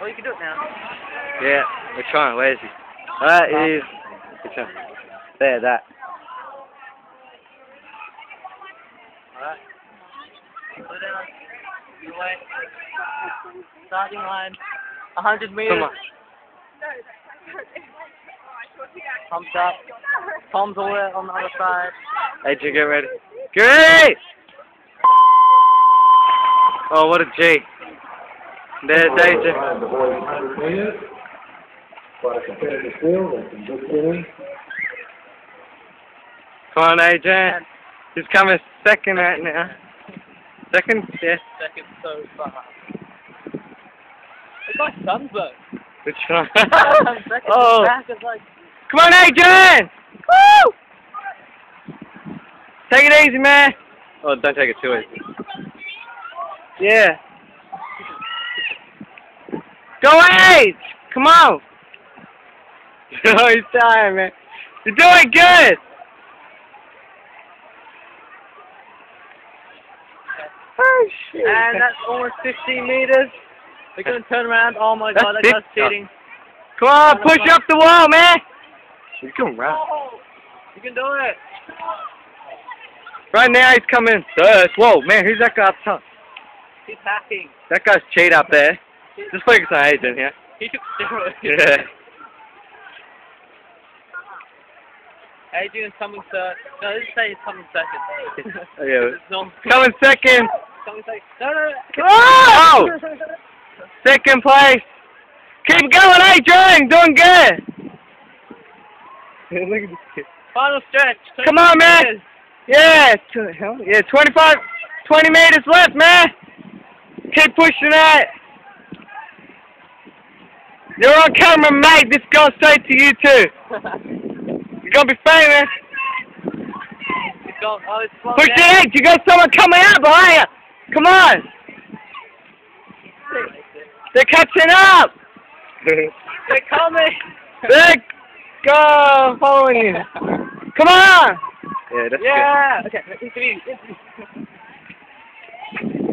Oh, you can do it now. Yeah, we're trying. Where is he? Uh, he is. Which one? There, that. Alright. Slow down. Away. Starting line. A hundred meters. Come on. Pumps up. Palms all the way on the other side. Adrian, get ready. Get ready! Oh, what a G. There's Adrian. The boys' 100 meters. Quite a competitive field and some good swimming. Come on, Adrian. He's coming second right now. Second? Yeah. Second so far. It's like sunburn. Which one? Oh. Second oh. back is like. Come on, Adrian! Woo! Take it easy, man. Oh, don't take it too easy. Yeah. Go Age! Come on! oh, he's tired, man. You're doing good! Oh, shit. And that's almost 15 meters. We're gonna turn around. Oh my god, that That's guy's cheating. Come on, push up the wall, man! You can run. You can do it. Right now he's coming third. Whoa, man, who's that guy up top? He's hacking. That guy's cheat up there. Just focus on Adrian here. He took steroids. Yeah. Adrian's coming third. No, let's say he's coming second. yeah. It's Coming second. coming second. No, no, no. Oh! Second place. Keep going, Adrian. Doing good. Look at this kid. Final stretch. Come on, man. meters. Yeah, hell, yeah, 25, 20 meters left, man. Keep pushing that. You're on camera, mate. This goes straight to you too. You're gonna be famous. He's got, oh, Push down. it, you got someone coming out behind you. Come on. They're catching up. They're coming. They go following you. Come on. Yeah, that's Yeah. Okay.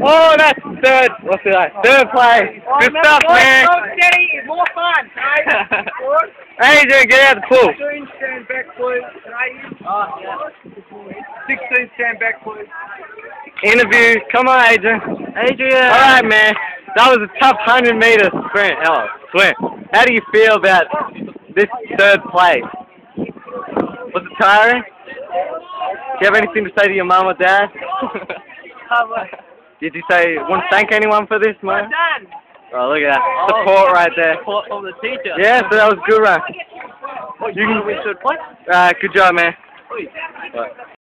Interview, interview. good. Oh, that's third. What's it like? Third place. Oh, Good man, stuff, go, man. go steady. More fun. Adrian, get out of the pool. 16 stand back, please. Can Oh, yeah. 16 stand back, please. Interview. Come on, Adrian. Adrian. All right, man. That was a tough 100 meter sprint. Hello, swim. How do you feel about this third place? Was it tiring? Do you have anything to say to your mum or dad? Did you say want to thank anyone for this, man? Done. Oh, look at that support right there. Support from the teacher. Yeah, so that was good run. You can should what? Uh, good job, man. Oi. Right.